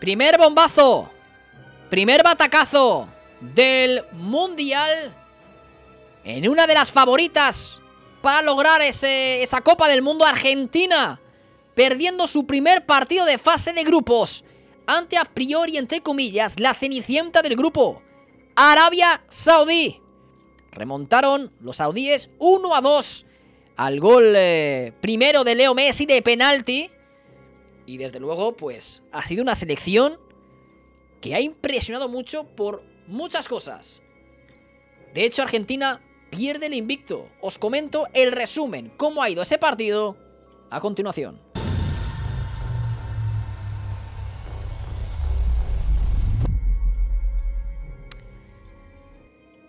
Primer bombazo. Primer batacazo del Mundial. En una de las favoritas para lograr esa Copa del Mundo Argentina. Perdiendo su primer partido de fase de grupos. Ante a priori, entre comillas, la cenicienta del grupo. Arabia Saudí. Remontaron los saudíes 1 a 2 al gol eh, primero de Leo Messi de penalti. Y desde luego, pues ha sido una selección que ha impresionado mucho por muchas cosas. De hecho, Argentina pierde el invicto. Os comento el resumen, cómo ha ido ese partido a continuación.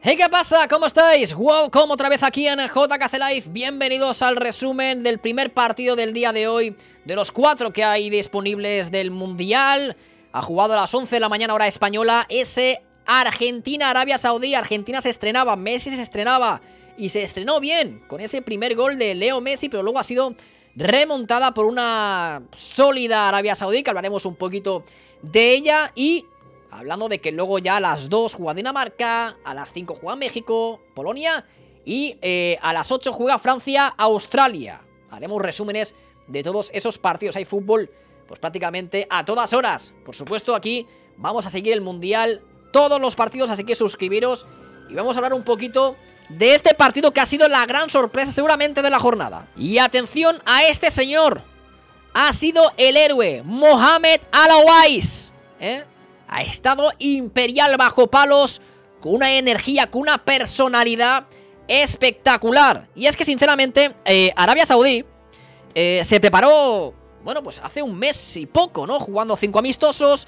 Hey, ¿qué pasa? ¿Cómo estáis? Welcome otra vez aquí en JKC Live. Bienvenidos al resumen del primer partido del día de hoy, de los cuatro que hay disponibles del Mundial. Ha jugado a las 11 de la mañana hora española ese Argentina-Arabia Saudí. Argentina se estrenaba, Messi se estrenaba y se estrenó bien con ese primer gol de Leo Messi, pero luego ha sido remontada por una sólida Arabia Saudí, que hablaremos un poquito de ella y Hablando de que luego ya a las 2 juega Dinamarca, a las 5 juega México, Polonia y eh, a las 8 juega Francia, Australia. Haremos resúmenes de todos esos partidos. Hay fútbol pues prácticamente a todas horas. Por supuesto aquí vamos a seguir el Mundial, todos los partidos, así que suscribiros y vamos a hablar un poquito de este partido que ha sido la gran sorpresa seguramente de la jornada. Y atención a este señor. Ha sido el héroe Mohamed Alawais. ¿eh? Ha estado imperial bajo palos, con una energía, con una personalidad espectacular. Y es que sinceramente, eh, Arabia Saudí eh, se preparó, bueno, pues hace un mes y poco, ¿no? Jugando cinco amistosos,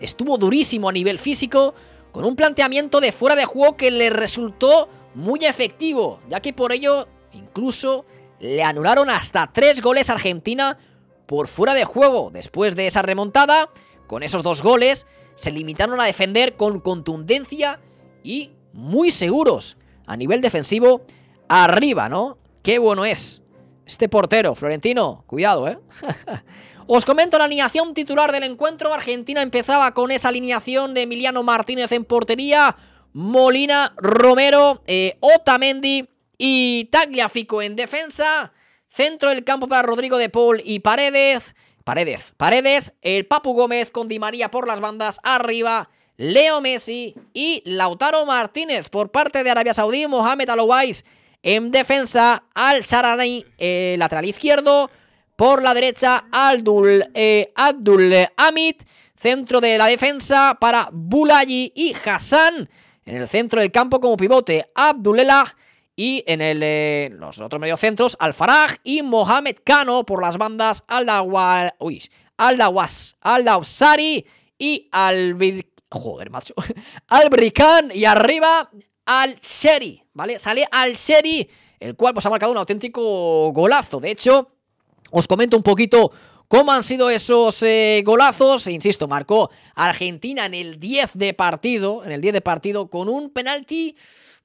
estuvo durísimo a nivel físico, con un planteamiento de fuera de juego que le resultó muy efectivo, ya que por ello incluso le anularon hasta tres goles a Argentina por fuera de juego. Después de esa remontada, con esos dos goles, se limitaron a defender con contundencia y muy seguros. A nivel defensivo, arriba, ¿no? Qué bueno es. Este portero, Florentino, cuidado, ¿eh? Os comento la alineación titular del encuentro. Argentina empezaba con esa alineación de Emiliano Martínez en portería. Molina, Romero, eh, Otamendi y Tagliafico en defensa. Centro del campo para Rodrigo de Paul y Paredes. Paredes. Paredes, el Papu Gómez con Di María por las bandas arriba. Leo Messi y Lautaro Martínez por parte de Arabia Saudí. Mohamed Alouais en defensa. Al Sarani, eh, lateral izquierdo. Por la derecha, Abdul, eh, Abdul Hamid. Centro de la defensa para Bulayi y Hassan. En el centro del campo como pivote, Abdulelah y en el, eh, los otros mediocentros, Al-Faraj y Mohamed Kano por las bandas Aldawa, uy, Aldawas, Aldawsari y Albir, joder, macho, Albrikan y arriba Al-Sheri, ¿vale? Sale Al-Sheri, el cual pues ha marcado un auténtico golazo. De hecho, os comento un poquito cómo han sido esos eh, golazos. Insisto, marcó Argentina en el 10 de partido, en el 10 de partido con un penalti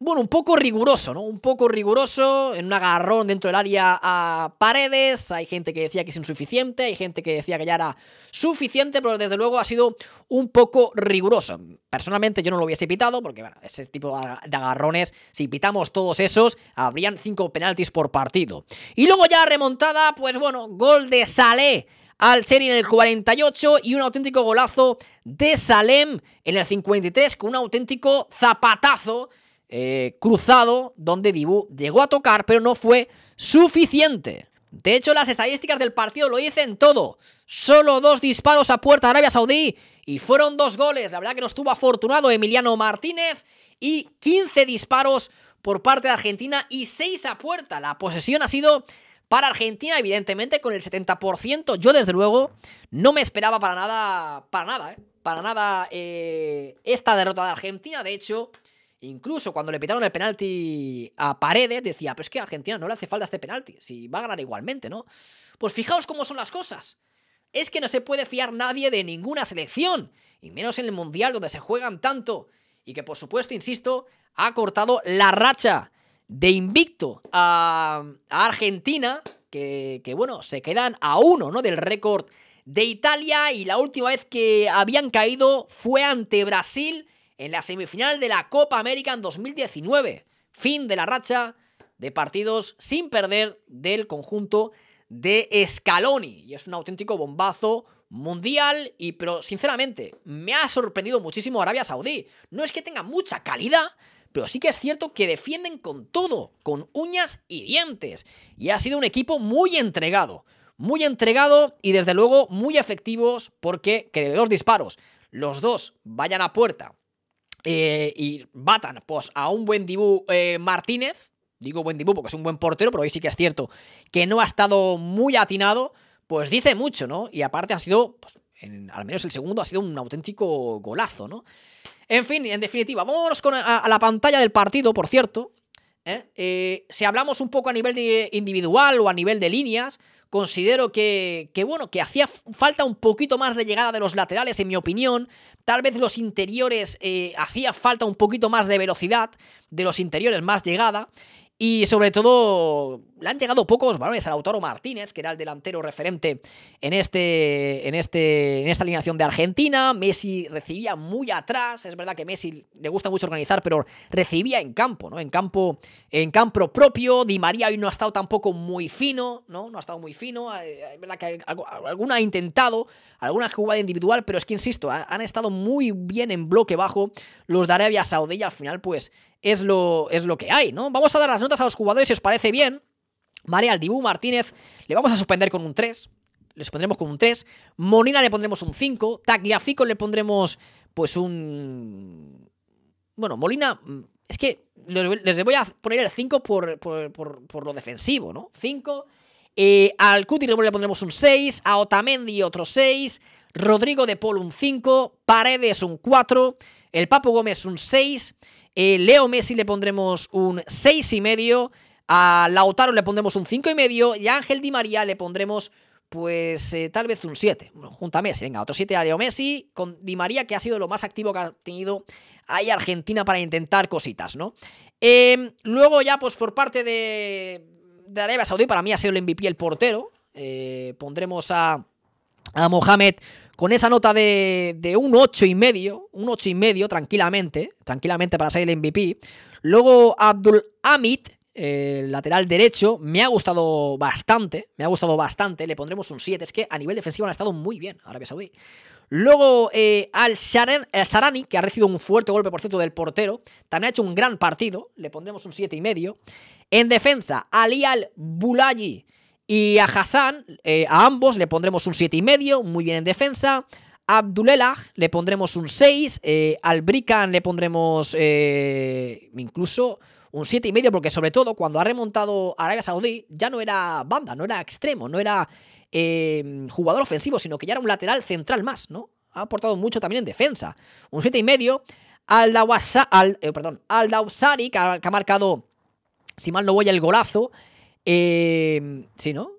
bueno, un poco riguroso, ¿no? Un poco riguroso, en un agarrón dentro del área a paredes. Hay gente que decía que es insuficiente, hay gente que decía que ya era suficiente, pero desde luego ha sido un poco riguroso. Personalmente yo no lo hubiese pitado, porque bueno, ese tipo de agarrones, si pitamos todos esos, habrían cinco penaltis por partido. Y luego ya remontada, pues bueno, gol de Salé al Seri en el 48 y un auténtico golazo de Salem en el 53 con un auténtico zapatazo eh, cruzado donde Dibu llegó a tocar, pero no fue suficiente. De hecho, las estadísticas del partido lo dicen todo. Solo dos disparos a puerta de Arabia Saudí y fueron dos goles. La verdad que no estuvo afortunado Emiliano Martínez y 15 disparos por parte de Argentina y 6 a puerta. La posesión ha sido para Argentina, evidentemente, con el 70%. Yo, desde luego, no me esperaba para nada, para nada, ¿eh? Para nada eh, esta derrota de Argentina. De hecho, Incluso cuando le pitaron el penalti a Paredes, decía, pero es que a Argentina no le hace falta este penalti, si va a ganar igualmente, ¿no? Pues fijaos cómo son las cosas. Es que no se puede fiar nadie de ninguna selección, y menos en el Mundial donde se juegan tanto, y que por supuesto, insisto, ha cortado la racha de invicto a, Argentina, que, que, bueno, se quedan a uno, ¿no? Del récord de Italia y la última vez que habían caído fue ante Brasil en la semifinal de la Copa América en 2019. Fin de la racha de partidos sin perder del conjunto de Scaloni. Y es un auténtico bombazo mundial y pero sinceramente me ha sorprendido muchísimo Arabia Saudí. No es que tenga mucha calidad, pero sí que es cierto que defienden con todo, con uñas y dientes. Y ha sido un equipo muy entregado, muy entregado y desde luego muy efectivos porque que de dos disparos los dos vayan a puerta eh, y batan pues, a un buen Dibu eh, Martínez. Digo buen Dibu porque es un buen portero, pero hoy sí que es cierto que no ha estado muy atinado. Pues dice mucho, ¿no? Y aparte ha sido, pues, al menos el segundo, ha sido un auténtico golazo, ¿no? En fin, en definitiva, vamos con a, la pantalla del partido, por cierto. ¿Eh? si hablamos un poco a nivel individual o a nivel de líneas, considero que, bueno, que hacía falta un poquito más de llegada de los laterales, en mi opinión. Tal vez los interiores eh, hacía falta un poquito más de velocidad, de los interiores más llegada. Y sobre todo, le han llegado pocos balones a Lautaro Martínez, que era el delantero referente en, este, en, este, en esta alineación de Argentina. Messi recibía muy atrás. Es verdad que Messi le gusta mucho organizar, pero recibía en campo, ¿no? En campo, en campo propio. Di María hoy no ha estado tampoco muy fino, ¿no? No ha estado muy fino. Es verdad que alguna ha intentado, alguna jugada individual, pero es que insisto, han estado muy bien en bloque bajo los de Arabia Saudí y al final, pues, es lo, es lo que hay, ¿no? Vamos a dar las notas a los jugadores si os parece bien. Vale, al Dibu Martínez le vamos a suspender con un 3. Le suspendremos con un 3. Molina le pondremos un 5. Tagliafico le pondremos, pues, un... Bueno, Molina... Es que les voy a poner el 5 por, por, lo defensivo, ¿no? 5. Eh, al Cuti le pondremos un 6. A Otamendi otro 6. Rodrigo de Paul un 5. Paredes un 4. El Papo Gómez un 6. Eh, Leo Messi le pondremos un 6,5. A Lautaro le pondremos un 5,5. Y a Ángel Di María le pondremos, pues, eh, tal vez un 7. Bueno, junto a Messi. Venga, otro 7 a Leo Messi. Con Di María, que ha sido lo más activo que ha tenido ahí Argentina para intentar cositas, ¿no? Em, luego, ya, pues, por parte de, de Arabia Saudí, para mí ha sido el MVP el portero. Eh, pondremos a, a Mohamed con esa nota de, un 8 y medio, un 8 y medio tranquilamente, tranquilamente para ser el MVP. Luego Abdul Hamid, lateral derecho, me ha gustado bastante, me ha gustado bastante, le pondremos un 7, es que a nivel defensivo han estado muy bien Arabia Saudí. Luego eh, al Sarani, que ha recibido un fuerte golpe, por cierto, del portero, también ha hecho un gran partido, le pondremos un 7 y medio. En defensa, Ali Al Bulayi, y a Hassan, eh, a ambos le pondremos un 7,5, muy bien en defensa. Abdulelah le pondremos un 6. Eh, al Brican le pondremos eh, incluso un 7,5, porque sobre todo cuando ha remontado Arabia Saudí ya no era banda, no era extremo, no era jugador ofensivo, sino que ya era un lateral central más, ¿no? Ha aportado mucho también en defensa. Un 7,5. Al, al, perdón, al Dawsari, que ha, que ha marcado, si mal no voy, el golazo. Eh, sí, ¿no?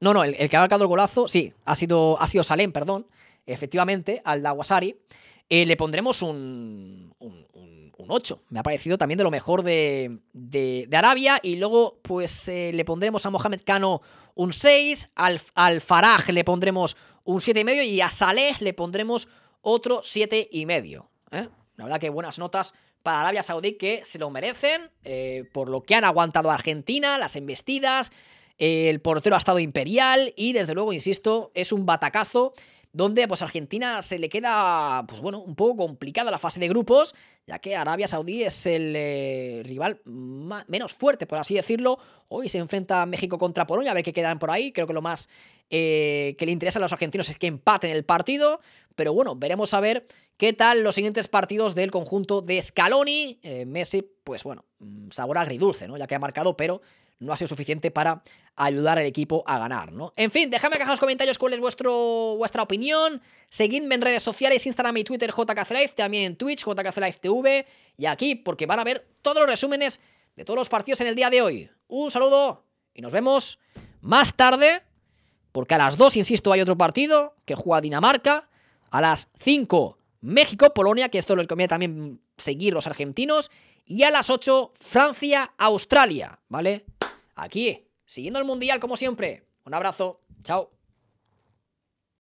No, no, el, que ha marcado el golazo, sí, ha sido, ha sido Salem, perdón. Efectivamente, al Dawasari. Eh, le pondremos un, un, 8. Me ha parecido también de lo mejor de, de, Arabia. Y luego, pues le pondremos a Mohamed Kano un 6. Al, al Faraj le pondremos un 7,5. Y a Saleh le pondremos otro 7,5. ¿eh? La verdad que buenas notas para Arabia Saudí que se lo merecen eh, por lo que han aguantado Argentina, las embestidas, el portero ha estado imperial y desde luego, insisto, es un batacazo donde pues Argentina se le queda pues bueno, un poco complicada la fase de grupos, ya que Arabia Saudí es el eh, rival menos fuerte, por así decirlo. Hoy se enfrenta México contra Polonia, a ver qué quedan por ahí. Creo que lo más eh, que le interesa a los argentinos es que empaten el partido, pero bueno, veremos a ver qué tal los siguientes partidos del conjunto de Scaloni. Eh, Messi, pues bueno, mm, sabor agridulce, ¿no? Ya que ha marcado, pero no ha sido suficiente para ayudar al equipo a ganar, ¿no? En fin, dejadme acá en los comentarios cuál es vuestro, vuestra opinión. Seguidme en redes sociales, Instagram y Twitter, JKCLive, también en Twitch, JKCLive TV, y aquí, porque van a ver todos los resúmenes de todos los partidos en el día de hoy. Un saludo y nos vemos más tarde, porque a las 2, insisto, hay otro partido que juega Dinamarca. A las 5, México-Polonia, que esto lo conviene también seguir los argentinos. Y a las 8, Francia-Australia, ¿vale? Aquí, siguiendo el Mundial como siempre. Un abrazo, chao.